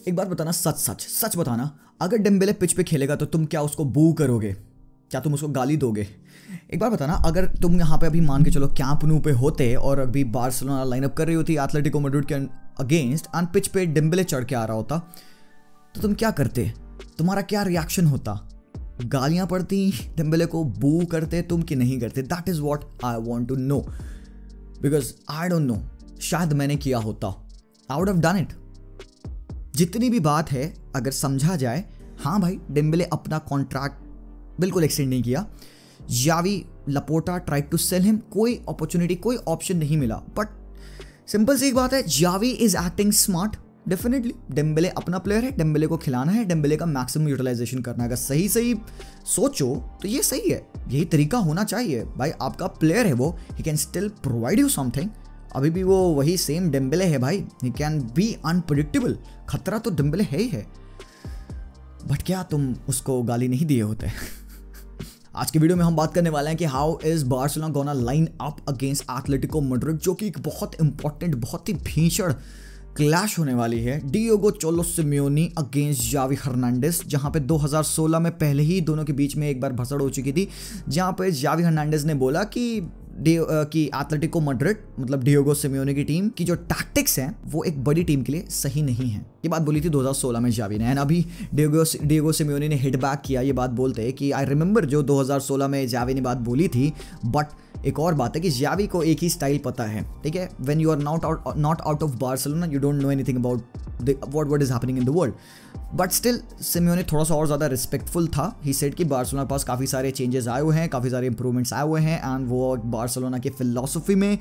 एक बात बताना, सच सच सच बताना, अगर डेम्बेले पिच पे खेलेगा तो तुम क्या उसको बू करोगे? क्या तुम उसको गाली दोगे? एक बार बताना, अगर तुम यहाँ पे अभी मान के चलो कैंप नू पे होते और अभी बार्सिलोना लाइनअप कर रही होती, एथलेटिको मैड्रिड के अगेंस्ट, एंड पिच पे डिम्बले चढ़ के आ रहा होता तो तुम क्या करते? तुम्हारा क्या रिएक्शन होता? गालियाँ पड़ती, डिम्बले को बू करते तुम कि नहीं करते? That is what I want to know because I don't know शायद मैंने किया होता. I would have done it जितनी भी बात है, अगर समझा जाए हाँ भाई, डिम्बले अपना कॉन्ट्रैक्ट बिल्कुल एक्सटेंड नहीं किया। Xavi Laporta try to sell him कोई अपॉर्चुनिटी कोई ऑप्शन नहीं मिला। बट सिंपल सी एक बात है Xavi is acting smart definitely Dembele अपना प्लेयर है, डेम्बले को खिलाना है, डेम्बले का मैक्सिमम यूटिलाइजेशन करना है। अगर सही सही सोचो तो ये सही है। यही तरीका होना चाहिए। भाई, आपका प्लेयर है वो he can still provide you something अभी भी वो वही सेम डेम्बले है भाई। ही कैन बी अनप्रडिक्टेबल खतरा तो डेम्बले है ही है। बट क्या तुम उसको गाली नहीं दिए होते? आज के वीडियो में हम बात करने वाले हैं कि how is Barcelona gonna line up against Atletico Madrid जो कि एक बहुत इंपॉर्टेंट बहुत ही भीषण क्लैश होने वाली है। डियोगो चोलो सिम्योनी अगेंस्ट जावी हर्नांडिस जहाँ पे 2016 में पहले ही दोनों के बीच में एक बार भसड़ हो चुकी थी, जहाँ पे जावी हर्नांडिस ने बोला कि की एथलेटिको मड्रिड मतलब डियोगो सिमियोनी की टीम की जो टैक्टिक्स हैं, वो एक बड़ी टीम के लिए सही नहीं है। ये बात बोली थी 2016 में जावी ने एंड अभी डियोगो डियोगो सिमियोनी ने हिट बैक किया, ये बात बोलते हैं कि आई रिमेंबर जो 2016 में जावी ने बात बोली थी बट एक और बात है कि जावी को एक ही स्टाइल पता है, ठीक है? When you are not not out of Barcelona you don't know anything about what what is happening in the world but still Simeone थोड़ा सा और ज़्यादा रिस्पेक्टफुल था। ही सेट कि बार्सिलोना पास काफ़ी सारे चेंजेस आए हुए हैं, काफ़ी सारे इंप्रूवमेंट्स आए हुए हैं एंड वो बार्सिलोना की फिलोसफी में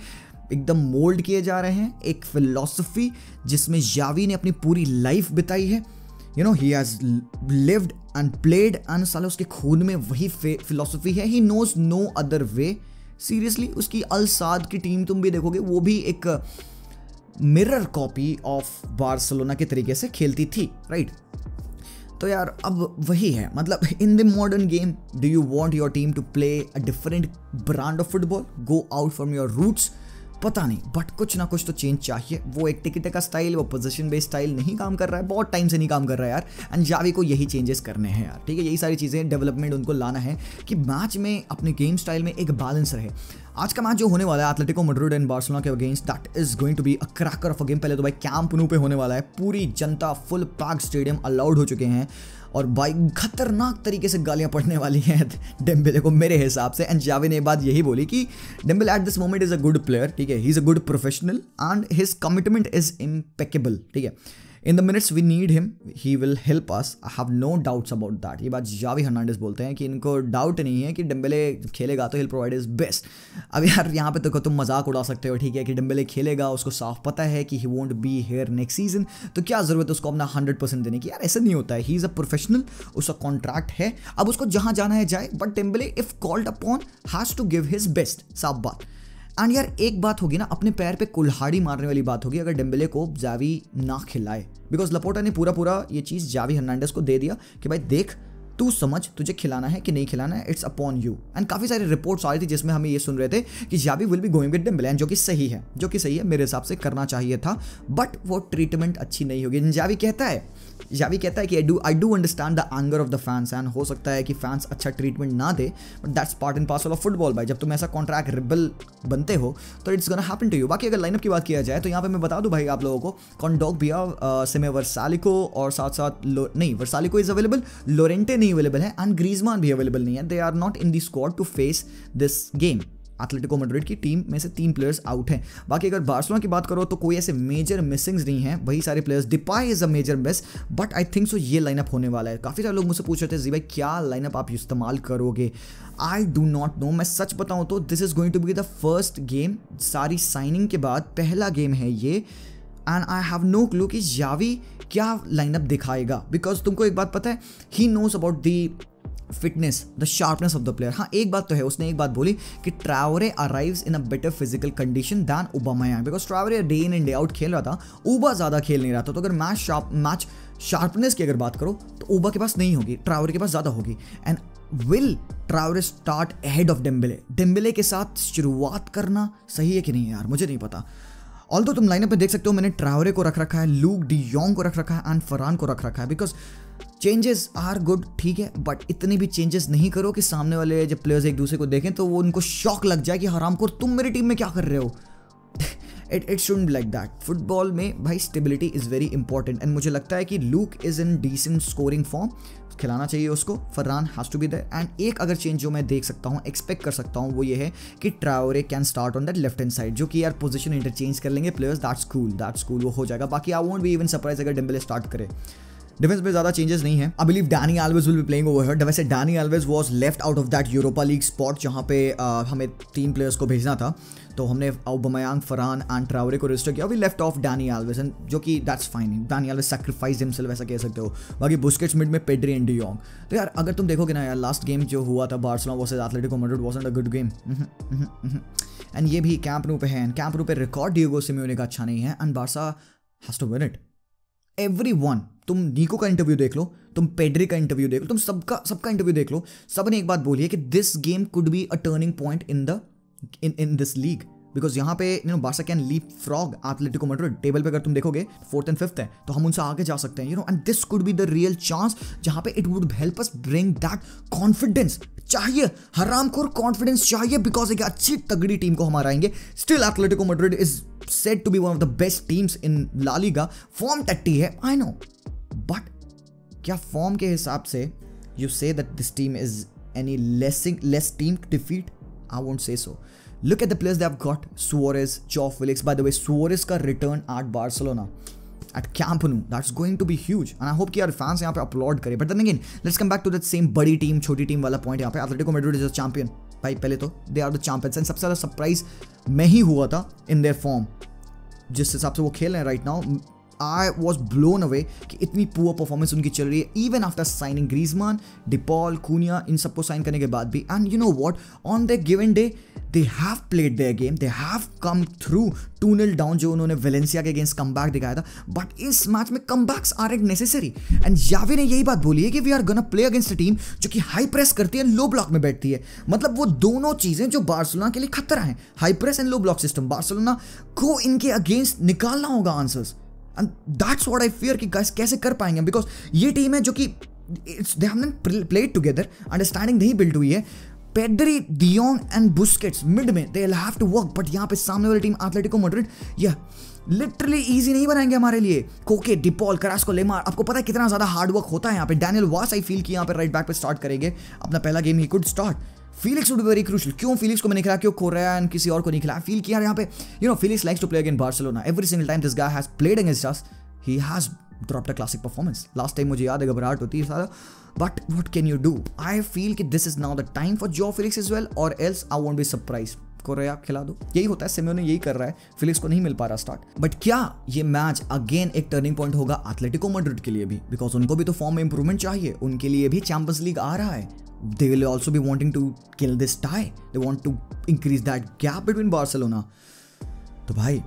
एकदम मोल्ड किए जा रहे हैं। एक फिलोसफी जिसमें यावी ने अपनी पूरी लाइफ बिताई है। You know he has lived and played and साले उसके खून में वही फिलोसफी है। He knows no other way seriously उसकी अलसाद की टीम तुम भी देखोगे, वो भी एक मिरर कॉपी ऑफ़ बार्सिलोना के तरीके से खेलती थी राइट तो यार, अब वही है। मतलब in the modern game do you want your team to play a different brand of football go out from your roots पता नहीं बट कुछ ना कुछ तो चेंज चाहिए। वो एक टिकट का स्टाइल वो पोजिशन बेस्ड स्टाइल नहीं काम कर रहा है। बहुत टाइम से नहीं काम कर रहा है यार। एंड जावी को यही चेंजेस करने हैं यार। ठीक है, यही सारी चीज़ें डेवलपमेंट उनको लाना है कि मैच में, अपने गेम स्टाइल में एक बैलेंस रहे। आज का मैच जो होने वाला है एथलेटिको मैड्रिड एंड बार्सिलोना के against that is going to be a cracker of a game पहले तो भाई कैंप नू पे होने वाला है। पूरी जनता फुल पैक स्टेडियम अलाउड हो चुके हैं। और भाई खतरनाक तरीके से गालियाँ पड़ने वाली हैं डेम्बेले। को मेरे हिसाब से एंड जावे ने बात यही बोली कि Dembele at this moment is a good player ठीक है? He is a good professional and his commitment is impeccable ठीक है? In the minutes we need him he will help us I have no doubts about that ये बात Xavi Hernandez बोलते हैं कि इनको डाउट नहीं है कि डम्बेले खेलेगा तो हिल प्रोवाइड इज़ बेस्ट अब यार, यहाँ पे तो तुम मज़ाक उड़ा सकते हो, ठीक है, कि डम्बेले खेलेगा, उसको साफ़ पता है कि he won't be here next season तो क्या ज़रूरत है उसको अपना हंड्रेड परसेंट देने की? यार, ऐसा नहीं होता है। ही इज़ अ प्रोफेशनल उसका कॉन्ट्रैक्ट है। अब उसको जहाँ जाना है, जाए। But Dembele if called upon has to give his best साफ़ बात। एंड यार, एक बात होगी ना, अपने पैर पे कुल्हाड़ी मारने वाली बात होगी, अगर डेम्बेले को जावी ना खिलाए। बिकॉज़ लपोटा ने पूरा पूरा ये चीज़ जावी हर्नांडेस को दे दिया कि भाई, देख, तू समझ, तुझे खिलाना है कि नहीं खिलाना है इट्स अपॉन यू एंड काफ़ी सारी रिपोर्ट्स आ रही थी जिसमें हमें ये सुन रहे थे कि Xavi will be going with Dembele जो कि सही है, जो कि सही है, मेरे हिसाब से करना चाहिए था बट वो ट्रीटमेंट अच्छी नहीं होगी। जावी कहता है जावी कहता है कि I do I do understand the anger of the fans and हो सकता है कि फैंस अच्छा ट्रीटमेंट ना दे but that's part and parcel of football भाई। जब तुम ऐसा कॉन्ट्रैक्ट रिबल बनते हो तो it's gonna happen to you बाकी अगर लाइनअप की बात किया जाए तो यहाँ पे मैं बता दूँ भाई आप लोगों को कॉन्डॉक भैया सेमे वर्सालिको और साथ साथ नहीं, वर्सालिको इज़ अवेलेबल लोरेंटे नहीं अवेलेबल है एंड ग्रीजमान भी अवेलेबल नहीं है। They are not in the squad to face this game Atletico Madrid की टीम में से तीन प्लेयर्स आउट हैं। बाकी अगर बार्सलोना की बात करो तो कोई ऐसे मेजर मिसिंग्स नहीं है। वही सारे players Depay is a major miss but I think so ये लाइनअप होने वाला है। काफ़ी सारे लोग मुझसे पूछ रहे थे, जी भाई, क्या लाइनअप आप इस्तेमाल करोगे? आई डू नॉट नो मैं सच बताऊँ तो this is going to be the first game सारी साइनिंग के बाद पहला गेम है ये and I have no clue कि जावी क्या लाइनअप दिखाएगा। बिकॉज़ तुमको एक बात पता है he knows about the fitness the sharpness of the player हाँ एक बात तो है, उसने एक बात बोली कि Traore arrives in a better physical condition than Aubameyang because Traore day in and day out खेल रहा था ऊबा ज़्यादा खेल नहीं रहा था तो अगर मैच शार्प मैच शार्पनेस की अगर बात करो तो ऊबा के पास नहीं होगी ट्रावरे के पास ज़्यादा होगी। And will Traore start ahead of Dembele Dembele के साथ शुरुआत करना सही है कि नहीं यार? मुझे नहीं पता। ऑल तो तुम लाइनअप में देख सकते हो, मैंने ट्रावरे को रख रखा है लूक डी योंग को रख रखा है एंड फरहान को रख रखा है बिकॉज़ चेंजेस आर गुड ठीक है बट इतने भी चेंजेस नहीं करो कि सामने वाले जब प्लेयर्स एक दूसरे को देखें तो वो उनको शॉक लग जाए कि हराम को तुम मेरी टीम में क्या कर रहे हो? It it should like that football में भाई stability is very important and मुझे लगता है कि Luuk is in decent scoring form खिलाना चाहिए उसको Farhan has to be there and एक अगर चेंज जो मैं देख सकता हूँ एक्सपेक्ट कर सकता हूँ, वो ये है कि Traore can start on that left hand side जो कि यार पोजीशन इंटरचेंज कर लेंगे players that's cool that's cool वो हो जाएगा। बाकी I won't be even surprised अगर डेम्बले स्टार्ट करे। डिफेंस में ज़्यादा चेंजेस नहीं है। I believe Dani Alves will be playing over here वैसे Dani Alves was left out of that Europa League spot जहाँ पे uh, हमें तीन प्लेयर्स को भेजना था। तो हमने ओबमयांग फरहान एंड ट्रावरे को रजिस्टर किया। We left of Dani Alves and जो कि that's fine Dani Alves sacrifice himself ऐसा कह सकते हो। बाकी बुस्केट्स मिड में पेड्री एंड डियोंग तो यार अगर तुम देखोगे ना यार लास्ट गेम जो हुआ था Barcelona versus Atletico Madrid wasn't a good game and ये भी कैंप रू पे है। एंड कैंप रू पे रिकॉर्ड डियोगो सिमियोने का अच्छा नहीं है। And Barca has to win it every one तुम नीको का इंटरव्यू देख लो, तुम पेड्री का इंटरव्यू देख लो, तुम सबका सबका इंटरव्यू देख लो। सबने एक बात बोली है कि this game could be a turning point in the in in this league because यहाँ पे you know Barca can leapfrog Atletico Madrid table पे अगर तुम देखोगे फोर्थ एंड फिफ्थ है तो हम उनसे आगे जा सकते हैं you know and this could be the real chance जहाँ पे it would help us bring that confidence चाहिए, हरामखोर कॉन्फिडेंस चाहिए बिकॉज़ एक अच्छी तगड़ी टीम को हम हराएँगे। Still Atletico Madrid is set to be one of the best teams in LaLiga form टट्टी है आई नो क्या फॉर्म के हिसाब से you say that this team is any lesser less team to defeat I won't say so look at the players they have got Suarez Joao Felix by the way Suarez का return at Barcelona at Camp Nou that's going to be huge and I hope कि यार fans यहाँ पे upload करें. But again let's come back to that same बड़ी team छोटी team वाला point यहाँ पे. Atletico Madrid is a champion भाई, पहले तो they are the champions and सबसे ज़्यादा सरप्राइज़ में ही हुआ था इन देयर फॉर्म जिस हिसाब से वो खेल रहे हैं right now I was blown away कि इतनी पुअर परफॉर्मेंस उनकी चल रही है. Even after signing Griezmann De Paul Cunha इन सबको साइन करने के बाद भी. And you know what on the given day they have played their game they have come through to kneel down जो उन्होंने वेलेंसिया के अगेंस्ट कम बैक दिखाया था. बट इस मैच में comebacks are at necessary and यावी ने यही बात बोली है कि we are gonna play against a team जो कि हाई प्रेस करती है लो ब्लॉक में बैठती है. मतलब वो दोनों चीज़ें जो बार्सोलोना के लिए खतरा है. High press and low block system Barcelona को इनके अगेंस्ट निकालना होगा answers and that's what I fear कि गाइस कैसे कर पाएँगे? बिकॉज़ ये टीम है जो कि it's they have played together understanding नहीं बिल्ड हुई है. Pedri de Jong and Busquets mid में they have to work but यहाँ पे सामने वाली टीम एथलेटिको मैड्रिड या लिटरली इजी नहीं बनाएँगे हमारे लिए. कोके डिपॉल करास्को लेमार आपको पता है कितना ज़्यादा हार्ड वर्क होता है यहाँ पे. डैनियल वास आई फील कि यहाँ पे राइट बैक पे स्टार्ट करेंगे. अपना पहला game he could start Felix would very crucial क्यों फीलिक्स को मैंने खिलाया क्यों एंड किसी और को नहीं खिलाया फील किया यहाँ पे you know Felix likes to play again Barcelona every single time this guy has played against us he has dropped a classic performance last time मुझे याद है, घबराहट होती है but what can you do I feel कि this is now the time for जो Felix is well और else I won't be surprised Correa खिला दो। यही होता है सिमियो ने यही कर रहा है। फिलिक्स को नहीं मिल पा रहा स्टार्ट बट क्या ये मैच अगेन एक टर्निंग पॉइंट होगा एथलेटिको मैड्रिड के लिए भी? बिकॉज़ उनको भी तो फॉर्म में इंप्रूवमेंट चाहिए। उनके लिए भी चैंपियंस लीग आ रहा है। They will also be wanting to kill this tie. They want to increase that gap between barcelona. तो भाई,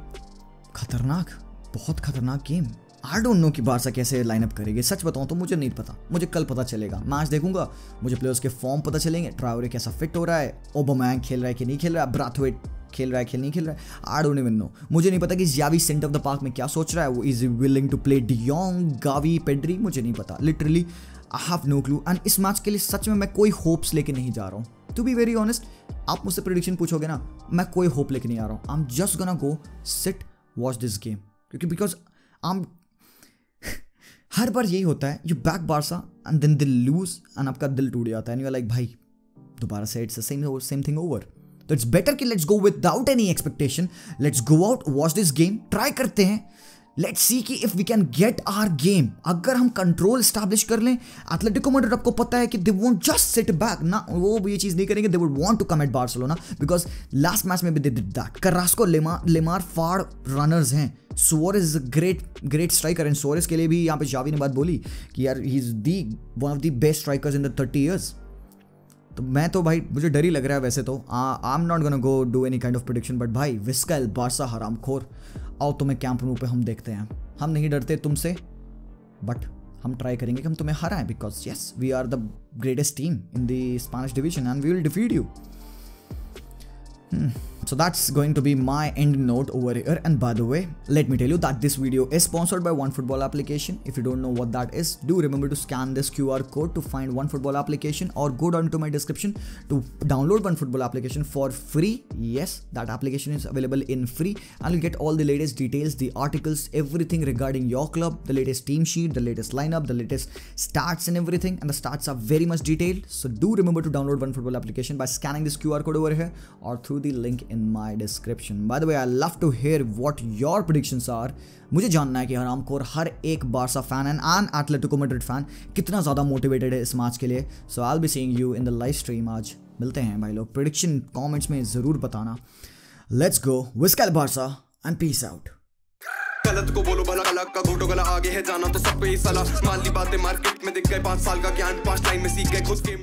खतरनाक, बहुत खतरनाक गेम आई डोंट नो कि बारसा कैसे लाइनअप करेगी। सच बताऊँ तो मुझे नहीं पता। मुझे कल पता चलेगा। मैच देखूँगा। मुझे प्लेयर्स के फॉर्म पता चलेंगे। ट्रावरे कैसा फिट हो रहा है। ओबमैंग खेल रहा है कि नहीं खेल रहा है? ब्राथवेट खेल रहा है खेल नहीं खेल रहा है? आई डोंट इवन नो मुझे नहीं पता कि यावी सेंटर ऑफ़ द पार्क में क्या सोच रहा है। वो is willing to play de Jong Gavi Pedri मुझे नहीं पता। Literally I have no clue and इस मैच के लिए सच में मैं कोई होप्स लेके नहीं जा रहा हूँ। टू बी वेरी ऑनेस्ट आप मुझसे प्रोडिक्शन पूछोगे ना, मैं कोई होप लेके नहीं आ रहा हूँ। I am just gonna go sit watch this game क्योंकि बिकॉज़ आई एम हर बार यही होता है you back Barca and then दिल लूज एंड आपका दिल टूट जाता है। एंड यू लाइक भाई, दोबारा से it's same same thing over तो इट्स बेटर कि let's go without any expectation let's go out watch this game try करते हैं। लेट्स सी कि if we can get our game अगर हम कंट्रोल स्टैब्लिश कर लें एथलेटिको मैड्रिड आपको पता है कि they won't just sit back ना, वो ये चीज़ नहीं करेंगे they would want to come at Barcelona because last match में भी दे दैट करास्को लेमार लेमार फाड़ रनर्स हैं. Suarez is great great striker and Suarez के लिए भी यहाँ पे जावी ने बात बोली कि यार he is the one of the best strikers in the thirty years तो मैं तो भाई, मुझे डर ही लग रहा है वैसे तो। I am not gonna go do any kind of prediction but भाई विस्कल बारसा हराम खोर आओ तुम्हें कैंप रू पे हम देखते हैं। हम नहीं डरते तुमसे बट हम ट्राई करेंगे कि हम तुम्हें हराएँ because yes we are the greatest team in the Spanish division and we will defeat you So that's going to be my end note over here. And by the way, let me tell you that this video is sponsored by OneFootball application. If you don't know what that is, do remember to scan this QR code to find OneFootball application or go down to my description to download OneFootball application for free. Yes, that application is available in free and you'll get all the latest details, the articles, everything regarding your club, the latest team sheet, the latest lineup, the latest stats and everything. And the stats are very much detailed. So do remember to download OneFootball application by scanning this QR code over here or through the link in my description. By the way, I love to hear what your predictions are. मुझे जानना है कि हराम कोर हर एक Barca fan and an Atletico Madrid fan कितना ज़्यादा मोटिवेटेड है इस मैच के लिए. So I be seeing you in the live stream आज. मिलते हैं भाई लोग. प्रिडिक्शन कमेंट्स में ज़रूर बताना. Let's go Visca Barca and peace out गलत को बोलो भला अलग का घोटो गला आगे है जाना तो सबको ही सलाह. मान ली बातें मार्केट में दिख गए पाँच साल का ज्ञान पाँच लाइन में सीख गए खुद के